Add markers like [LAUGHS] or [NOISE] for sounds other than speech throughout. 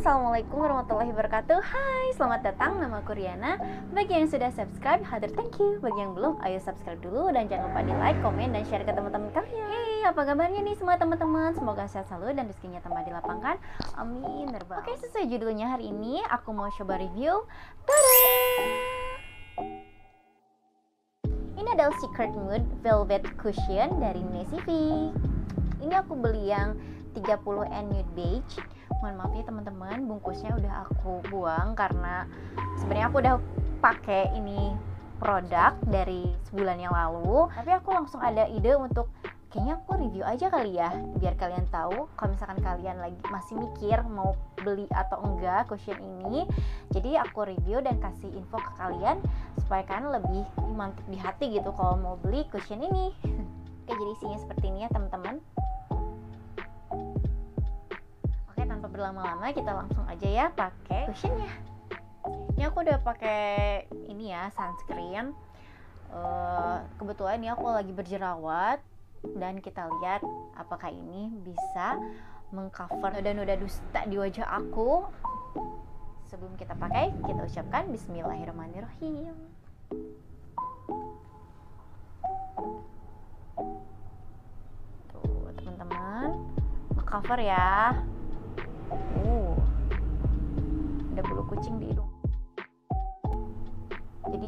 Assalamualaikum warahmatullahi wabarakatuh. Hai, selamat datang, nama aku Riana. Bagi yang sudah subscribe, hadir. Thank you. Bagi yang belum, ayo subscribe dulu. Dan jangan lupa di like, komen, dan share ke teman-teman kalian. Hey, apa kabarnya nih semua teman-teman? Semoga sehat selalu dan rezekinya tambah dilapangkan. Amin, Oke, sesuai judulnya hari ini Aku mau coba review. Tada! Ini adalah Secret Mood Velvet Cushion dari Nesifi Ini aku beli yang 30N Nude Beige mohon maaf ya teman-teman bungkusnya udah aku buang karena sebenarnya aku udah pakai ini produk dari sebulan yang lalu. Tapi aku langsung ada ide untuk kayaknya aku review aja kali ya biar kalian tahu kalau misalkan kalian lagi masih mikir mau beli atau enggak cushion ini. Jadi aku review dan kasih info ke kalian supaya kalian lebih mantap di hati gitu kalau mau beli cushion ini. Oke [LAUGHS] jadi isinya seperti ini ya teman-teman berlama-lama kita langsung aja ya pakai cushionnya. Ini aku udah pakai ini ya sunscreen. Uh, kebetulan ini aku lagi berjerawat dan kita lihat apakah ini bisa mengcover noda-noda dusta di wajah aku. Sebelum kita pakai kita ucapkan Bismillahirrahmanirrahim. Tuh teman-teman cover ya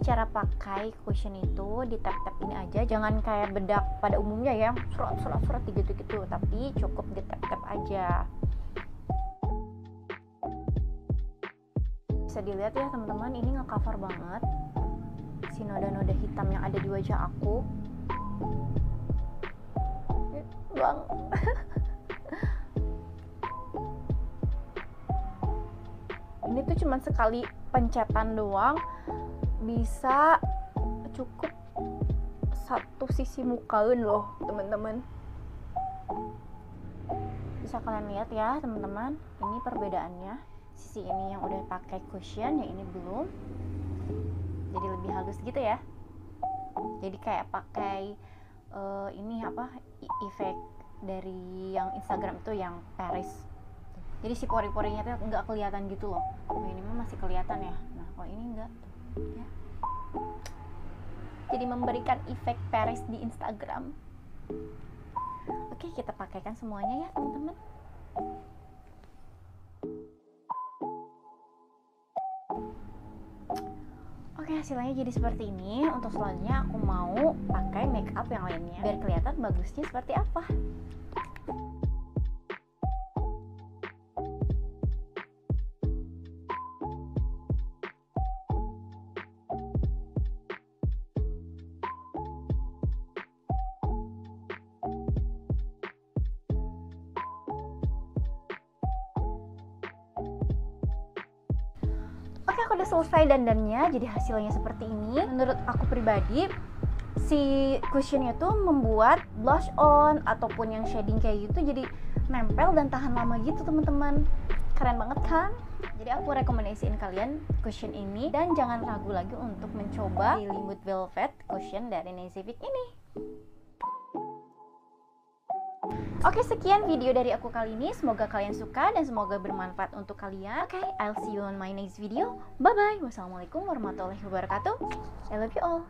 cara pakai cushion itu di tap tap ini aja. Jangan kayak bedak pada umumnya ya surat surat surat gitu gitu tapi cukup di tap tap aja. Bisa dilihat ya teman-teman ini ngecover banget si noda-noda hitam yang ada di wajah aku. Bang. [LAUGHS] Ini tuh cuma sekali pencetan doang bisa cukup satu sisi mukaun loh teman-teman. Bisa kalian lihat ya teman-teman ini perbedaannya. Sisi ini yang udah pakai cushion yang ini belum. Jadi lebih halus gitu ya. Jadi kayak pakai uh, ini apa efek dari yang Instagram itu yang Paris. Jadi si pori-porinya tuh nggak kelihatan gitu loh. Nah, ini mah masih kelihatan ya. Nah kalau ini enggak ya. Jadi memberikan efek Paris di Instagram. Oke kita pakaikan semuanya ya teman-teman. Oke hasilnya jadi seperti ini. Untuk selanjutnya aku mau pakai make up yang lainnya. Biar kelihatan bagusnya seperti apa Oke aku udah selesai dandannya jadi hasilnya seperti ini. Menurut aku pribadi si cushionnya tuh membuat blush on ataupun yang shading kayak gitu jadi nempel dan tahan lama gitu teman-teman. Keren banget kan? Jadi aku rekomendasiin kalian cushion ini. Dan jangan ragu lagi untuk mencoba Lily Velvet cushion dari Nazific ini Oke sekian video dari aku kali ini. Semoga kalian suka dan semoga bermanfaat untuk kalian. Oke I'll see you on my next video. Bye bye Wassalamualaikum warahmatullahi wabarakatuh. I love you all